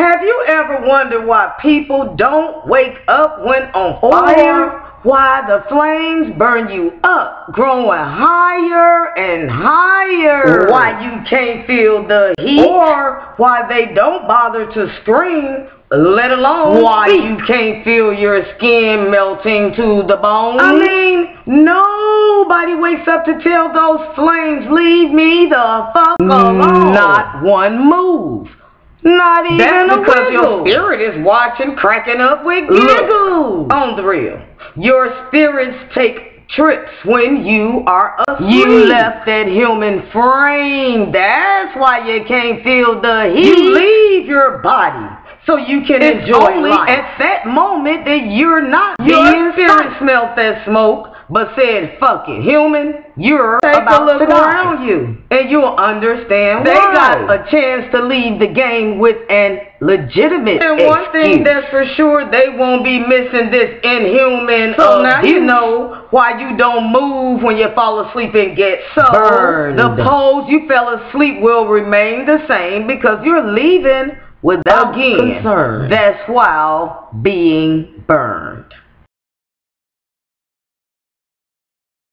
Have you ever wondered why people don't wake up when on fire? Why the flames burn you up, growing higher and higher? Why you can't feel the heat? Or why they don't bother to scream, let alone why speak. you can't feel your skin melting to the bone? I mean, nobody wakes up to tell those flames, leave me the fuck alone. Not one move. Not even That's because your spirit is watching, cracking up with giggles. on the real. Your spirits take trips when you are asleep. You left that human frame. That's why you can't feel the heat. You leave your body so you can it's enjoy only life. at that moment that you're not your spirit smelt that smoke but said, fuck it, human, you're Take about a look to around you, and you'll understand they why. got a chance to leave the game with an legitimate And one excuse. thing that's for sure, they won't be missing this inhuman, so uh, now you know why you don't move when you fall asleep and get so burned. The pose you fell asleep will remain the same because you're leaving without again. Concern. That's while being burned.